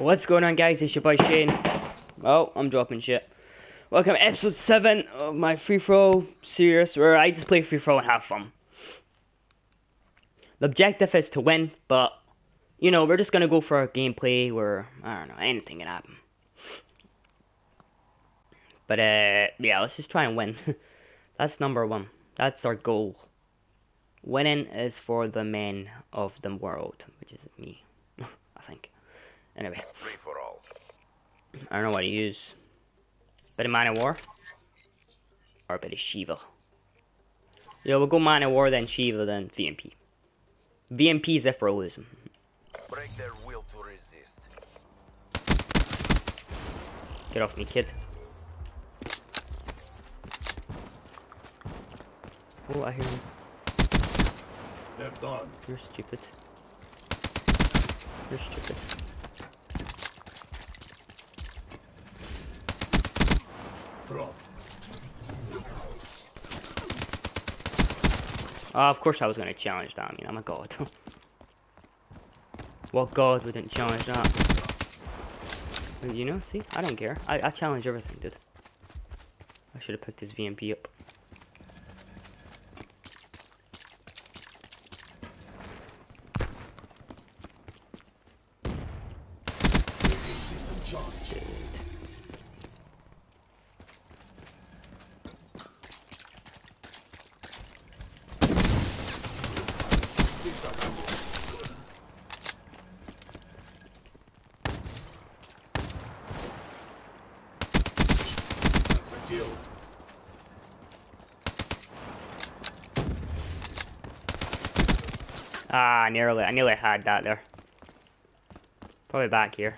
What's going on guys, it's your boy Shane. Oh, I'm dropping shit. Welcome to episode 7 of my free throw series where I just play free throw and have fun. The objective is to win, but, you know, we're just gonna go for a gameplay where, I don't know, anything can happen. But, uh, yeah, let's just try and win. That's number one. That's our goal. Winning is for the men of the world, which is me, I think. Anyway. Free for all. I don't know what to use. Bit of Man-O-War? Or a bit of Shieva. Yeah, we'll go Man-O-War, then Shieva, then VMP. VMP is if we're losing. Break their will to resist. Get off me, kid. Oh, I hear you. They're done. You're stupid. You're stupid. Oh, of course I was gonna challenge that. I mean, I'm a god. what god wouldn't challenge that? You know, see? I don't care. I, I challenge everything, dude. I should have picked this VMP up. System charged. That's a kill. Ah, nearly. I nearly had that there. Probably back here.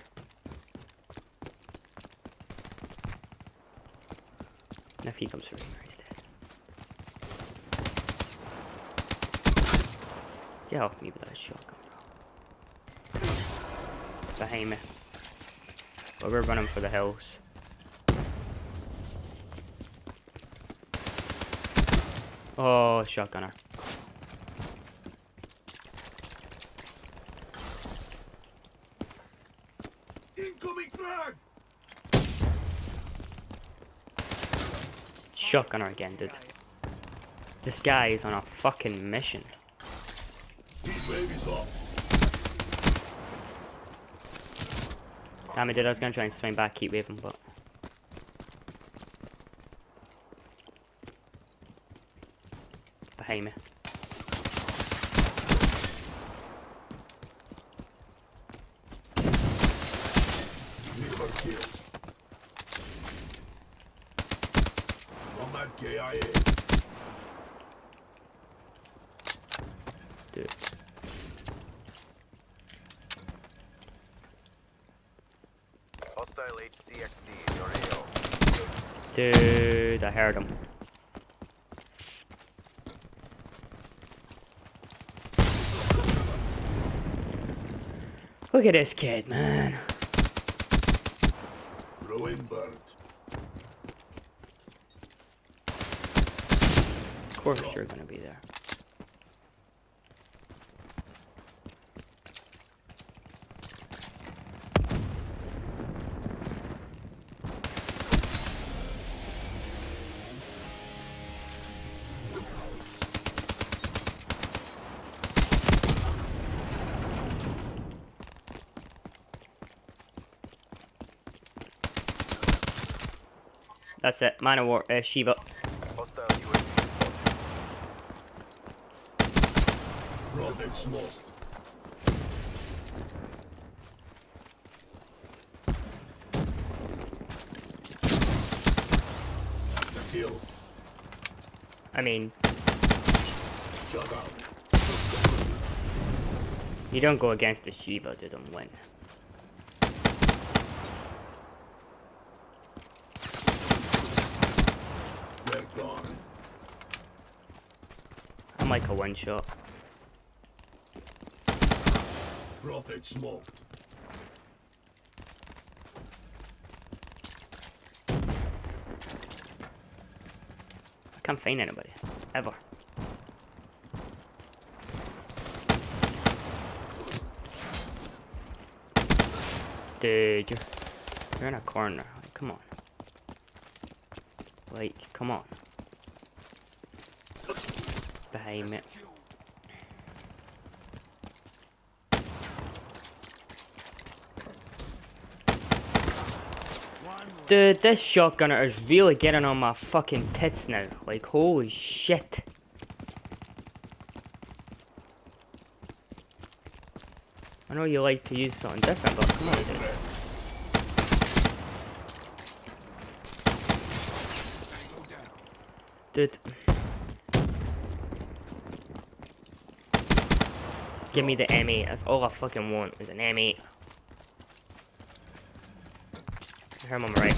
And if he comes through here, he's dead. Get off me with that shotgun, bro. Behind me. But we're running for the hills. Oh, shotgunner. Shotgunner again, dude. This guy is on a fucking mission. Damn it, dude. I was gonna try and swing back, keep waving, but. Behind me. Never KIA. Dude. Hostile HCXD your AO. Dude, I heard him. Look at this kid, man. Ruin burnt. Course you're gonna be there. That's it. Man-O-War, uh, Shieva. Hostile UAV. Prophet smoke. That's a kill. I mean, you don't go against the Shieva to don't win. I'm like a one shot. Prophet smoke. I can't find anybody. Ever. Dude, you're, you're in a corner. Like, come on. Like, come on. Behind me. Dude, this shotgunner is really getting on my fucking tits now. Like, holy shit. I know you like to use something different, but come on, dude. Dude. Just give me the M8. That's all I fucking want is an M8. I him on my right.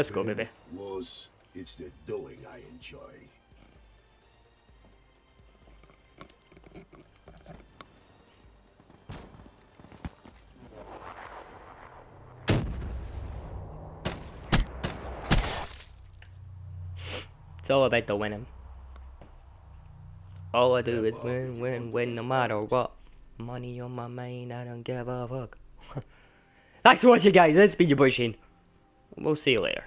Let's go, baby. It's the doing I enjoy. It's all about the winning. All I do is win, win, win, no matter what. Money on my mind, I don't give a fuck. Thanks for watching, guys. It's been your boy Shane. We'll see you later.